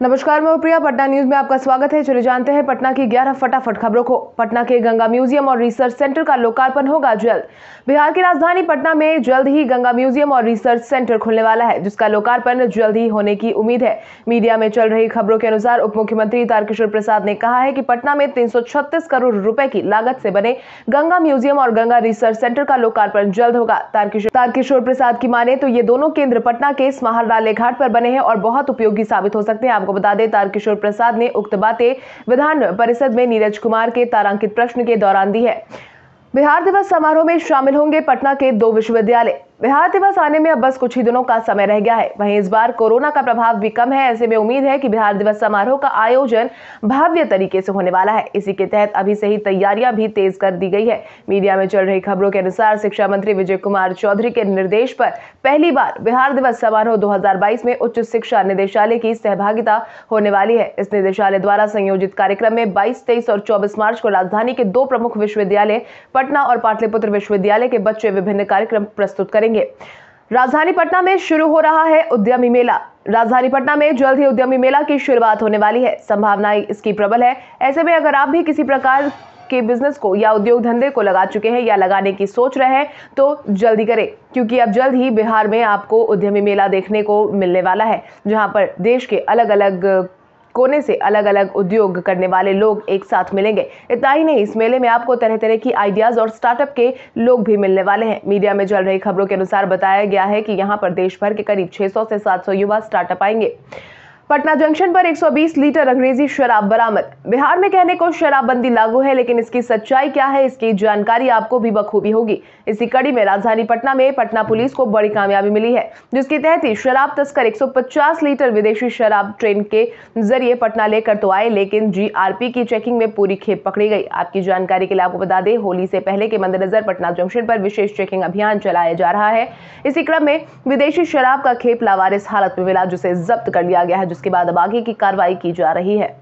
नमस्कार, मैं प्रिया। पटना न्यूज़ में आपका स्वागत है। चले जानते हैं पटना की 11 फटाफट खबरों को। पटना के गंगा म्यूज़ियम और रिसर्च सेंटर का लोकार्पण होगा जल्द। बिहार की राजधानी पटना में जल्द ही गंगा म्यूज़ियम और रिसर्च सेंटर खुलने वाला है, जिसका लोकार्पण जल्द ही होने की उम्मीद है। मीडिया में चल रही खबरों के अनुसार उप मुख्यमंत्री तारकिशोर प्रसाद ने कहा है की पटना में तीन सौ छत्तीस करोड़ रूपए की लागत से बने गंगा म्यूज़ियम और गंगा रिसर्च सेंटर का लोकार्पण जल्द होगा। तारकिशोर तारकिशोर प्रसाद की माने तो ये दोनों केंद्र पटना के स्माहर घाट पर बने हैं और बहुत उपयोगी साबित हो सकते हैं। आपको बता दें, तारकिशोर प्रसाद ने उक्त बातें विधान परिषद में नीरज कुमार के तारांकित प्रश्न के दौरान दी है। बिहार दिवस समारोह में शामिल होंगे पटना के दो विश्वविद्यालय। बिहार दिवस आने में अब बस कुछ ही दिनों का समय रह गया है। वहीं इस बार कोरोना का प्रभाव भी कम है, ऐसे में उम्मीद है कि बिहार दिवस समारोह का आयोजन भव्य तरीके से होने वाला है। इसी के तहत अभी से ही तैयारियाँ भी तेज कर दी गई है। मीडिया में चल रही खबरों के अनुसार शिक्षा मंत्री विजय कुमार चौधरी के निर्देश पर पहली बार बिहार दिवस समारोह दो हज़ार बाईस में उच्च शिक्षा निदेशालय की सहभागिता होने वाली है। इस निदेशालय द्वारा संयोजित कार्यक्रम में बाईस, तेईस और चौबीस मार्च को राजधानी के दो प्रमुख विश्वविद्यालय, पटना और पाटलिपुत्र विश्वविद्यालय के बच्चे विभिन्न कार्यक्रम प्रस्तुत करेंगे। करेंगे। राजधानी पटना में शुरू हो रहा है उद्यमी मेला। राजधानी पटना में जल्द ही उद्यमी मेला की शुरुआत होने वाली है। संभावना इसकी प्रबल है। ऐसे में अगर आप भी किसी प्रकार के बिज़नेस को या उद्योग धंधे को लगा चुके हैं या लगाने की सोच रहे हैं तो जल्दी करें, क्योंकि अब जल्द ही बिहार में आपको उद्यमी मेला देखने को मिलने वाला है, जहाँ पर देश के अलग अलग कोने से अलग अलग उद्योग करने वाले लोग एक साथ मिलेंगे। इतना ही नहीं, इस मेले में आपको तरह तरह की आइडियाज़ और स्टार्टअप के लोग भी मिलने वाले हैं। मीडिया में चल रही खबरों के अनुसार बताया गया है कि यहाँ पर देश भर के करीब 600 से 700 युवा स्टार्टअप आएँगे। पटना जंक्शन पर 120 लीटर अंग्रेज़ी शराब बरामद। बिहार में कहने को शराबबंदी लागू है, लेकिन इसकी सच्चाई क्या है, इसकी जानकारी आपको भी बखूबी होगी। इसी कड़ी में राजधानी पटना में पटना पुलिस को बड़ी कामयाबी मिली है, जिसके तहत ही शराब तस्कर 150 लीटर विदेशी शराब ट्रेन के ज़रिए पटना लेकर तो आए, लेकिन जीआरपी की चेकिंग में पूरी खेप पकड़ी गई। आपकी जानकारी के लिए आपको बता दें, होली से पहले के मद्देनजर पटना जंक्शन पर विशेष चेकिंग अभियान चलाया जा रहा है। इसी क्रम में विदेशी शराब का खेप लावारिस हालत में मिला, जिसे जब्त कर लिया गया है जिसके बाद अब आगे की कार्रवाई की जा रही है।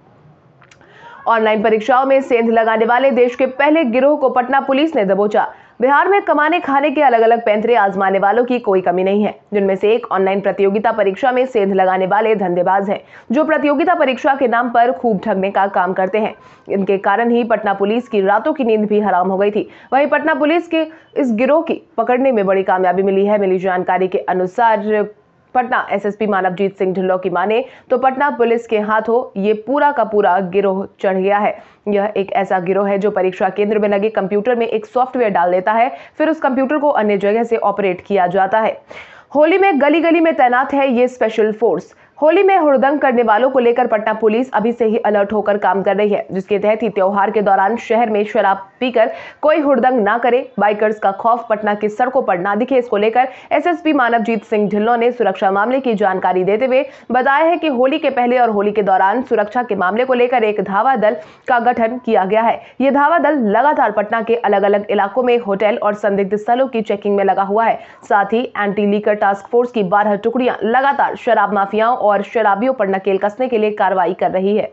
ऑनलाइन परीक्षाओं में सेंध लगाने वाले देश के पहले गिरोह को पटना पुलिस ने दबोचा। बिहार में कमाने खाने के अलग अलग पैंतरे आजमाने वालों की कोई कमी नहीं है। जिनमें से एक ऑनलाइन प्रतियोगिता परीक्षा में सेंध लगाने वाले धंधेबाज हैं, जो प्रतियोगिता परीक्षा के नाम पर खूब ठगने का काम करते हैं। इनके कारण ही पटना पुलिस की रातों की नींद भी हराम हो गई थी। वहीं पटना पुलिस के इस गिरोह की पकड़ने में बड़ी कामयाबी मिली है। मिली जानकारी के अनुसार पटना एसएसपी मानवजीत सिंह ढिल्लो की माने तो पटना पुलिस के हाथों ये पूरा का पूरा गिरोह चढ़ गया है। यह एक ऐसा गिरोह है जो परीक्षा केंद्र में लगे कंप्यूटर में एक सॉफ्टवेयर डाल देता है, फिर उस कंप्यूटर को अन्य जगह से ऑपरेट किया जाता है। होली में गली गली में तैनात है ये स्पेशल फोर्स। होली में हुड़दंग करने वालों को लेकर पटना पुलिस अभी से ही अलर्ट होकर काम कर रही है, जिसके तहत ही त्योहार के दौरान शहर में शराब पीकर कोई हुड़दंग ना करे। बाइकर्स का खौफ पटना की सड़कों पर ना दिखे। इसको लेकर एसएसपी मानवजीत सिंह ढिल्लो ने सुरक्षा मामले की जानकारी देते हुए बताया है कि होली के पहले और होली के दौरान सुरक्षा के मामले को लेकर एक धावा दल का गठन किया गया है। ये धावा दल लगातार पटना के अलग अलग इलाकों में होटल और संदिग्ध स्थलों की चेकिंग में लगा हुआ है। साथ ही एंटी लीकर टास्क फोर्स की बारह टुकड़ियाँ लगातार शराब माफियाओं और शराबियों पर नकेल कसने के लिए कार्रवाई कर रही है।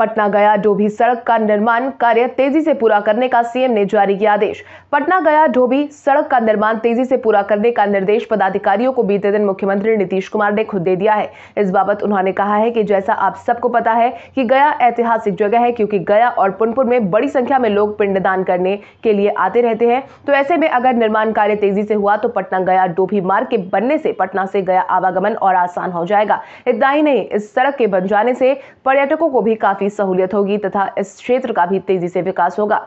पटना गया डोभी सड़क का निर्माण कार्य तेज़ी से पूरा करने का सीएम ने जारी किया आदेश। पटना गया डोभी सड़क का निर्माण तेज़ी से पूरा करने का निर्देश पदाधिकारियों को बीते दिन मुख्यमंत्री नीतीश कुमार ने खुद दे दिया है। इस बाबत उन्होंने कहा है कि जैसा आप सबको पता है कि गया ऐतिहासिक जगह है क्योंकि गया और पुनपुर में बड़ी संख्या में लोग पिंडदान करने के लिए आते रहते हैं। तो ऐसे में अगर निर्माण कार्य तेज़ी से हुआ तो पटना गया डोभी मार्ग के बनने से पटना से गया आवागमन और आसान हो जाएगा। इतना ही नहीं, इस सड़क के बन जाने से पर्यटकों को भी काफ़ी सहूलियत होगी तथा इस क्षेत्र का भी तेज़ी से विकास होगा।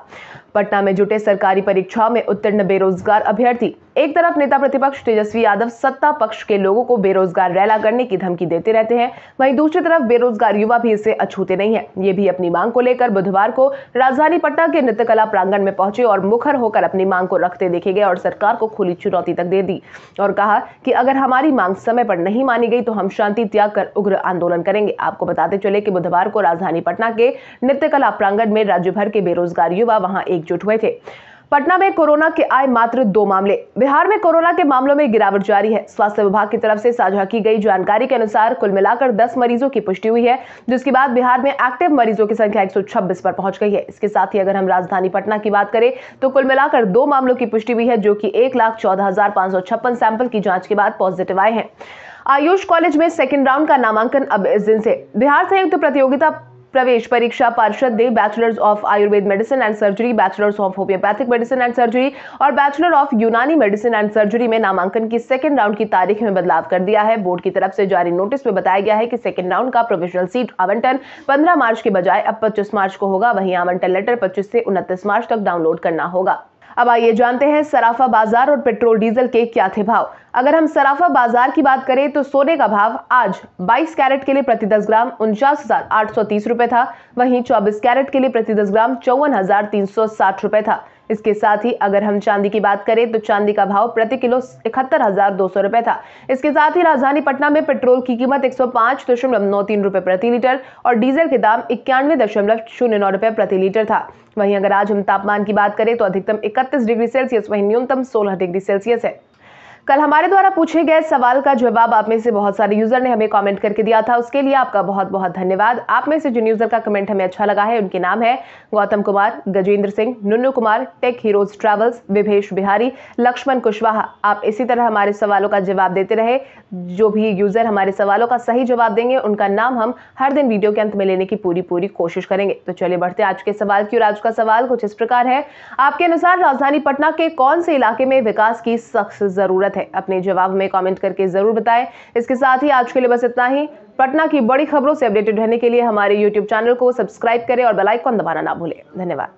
पटना में जुटे सरकारी परीक्षाओं में उत्तीर्ण बेरोजगार अभ्यर्थी। एक तरफ़ नेता प्रतिपक्ष तेजस्वी यादव सत्ता पक्ष के लोगों को बेरोजगार रैला करने की धमकी देते रहते हैं। वहीं दूसरी तरफ़ बेरोजगार युवा भी इससे अछूते नहीं है। ये भी अपनी मांग को लेकर बुधवार को राजधानी पटना के नृत्य कला प्रांगण में पहुँचे और मुखर होकर अपनी मांग को रखते देखे गए और सरकार को खुली चुनौती तक दे दी और कहा कि अगर हमारी मांग समय पर नहीं मानी गई तो हम शांति त्याग कर उग्र आंदोलन करेंगे। आपको बताते चले कि बुधवार को राजधानी के नृत्य कला प्रांगण में राज्य भर के बेरोजगार युवा वहाँ एकजुट हुए थे। पटना में कोरोना के आए मात्र दो मामले। बिहार में कोरोना के मामलों में गिरावट जारी है। स्वास्थ्य विभाग की तरफ़ से साझा की गई जानकारी के अनुसार कुल मिलाकर 10 मरीजों की पुष्टि हुई है, जिसके बाद बिहार में एक्टिव मरीजों की संख्या 126 पर पहुँच गई है। इसके साथ ही अगर हम राजधानी पटना की बात करें तो कुल मिलाकर दो मामलों की पुष्टि हुई है, जो की एक सैंपल की जाँच के बाद पॉजिटिव आए हैं। आयुष कॉलेज में सेकेंड राउंड का नामांकन अब इस दिन से। बिहार संयुक्त प्रतियोगिता प्रवेश परीक्षा पार्षद ने bachelors of Ayurveda medicine and surgery bachelors of homeopathic medicine and surgery और bachelor of Unani medicine and surgery में नामांकन की सेकेंड राउंड की तारीख में बदलाव कर दिया है। बोर्ड की तरफ़ से जारी नोटिस में बताया गया है कि सेकेंड राउंड का प्रोविजनल सीट आवंटन 15 मार्च के बजाय अब 25 मार्च को होगा। वहीं आवंटन लेटर 25 से उनतीस मार्च तक डाउनलोड करना होगा। अब आइए जानते हैं सराफा बाज़ार और पेट्रोल डीजल के क्या थे भाव। अगर हम सराफा बाज़ार की बात करें तो सोने का भाव आज 22 कैरेट के लिए प्रति 10 ग्राम उनचास हज़ार आठ सौ तीस था। वहीं 24 कैरेट के लिए प्रति 10 ग्राम चौवन हज़ार तीन सौ साठ रुपए था। इसके साथ ही अगर हम चांदी की बात करें तो चांदी का भाव प्रति किलो इकहत्तर हज़ार दो सौ रुपए था। इसके साथ ही राजधानी पटना में पेट्रोल की कीमत एक सौ पाँच दशमलव नौ तीन रुपए प्रति लीटर और डीजल के दाम इक्यानवे दशमलव शून्य नौ रुपए प्रति लीटर था। वहीं अगर आज हम तापमान की बात करें तो अधिकतम इकतीस डिग्री सेल्सियस, वहीं न्यूनतम सोलह डिग्री सेल्सियस है। कल हमारे द्वारा पूछे गए सवाल का जवाब आप में से बहुत सारे यूज़र ने हमें कमेंट करके दिया था। उसके लिए आपका बहुत बहुत धन्यवाद। आप में से जिन यूज़र का कमेंट हमें अच्छा लगा है, उनके नाम है Gautam Kumar, Gajendra Singh, Nunnu Kumar tech heroes travels Vibhesh Bihari, Lakshman Kushwaha. आप इसी तरह हमारे सवालों का जवाब देते रहे। जो भी यूज़र हमारे सवालों का सही जवाब देंगे, उनका नाम हम हर दिन वीडियो के अंत में लेने की पूरी पूरी कोशिश करेंगे। तो चलिए बढ़ते आज के सवाल की। और आज का सवाल कुछ इस प्रकार है। आपके अनुसार राजधानी पटना के कौन से इलाके में विकास की सख्त ज़रूरत ज़रूरत है। अपने जवाब में कमेंट करके ज़रूर बताएँ। इसके साथ ही आज के लिए बस इतना ही। पटना की बड़ी खबरों से अपडेटेड रहने के लिए हमारे यूट्यूब चैनल को सब्सक्राइब करें और बेलाइकॉन दबाना ना भूलें। धन्यवाद।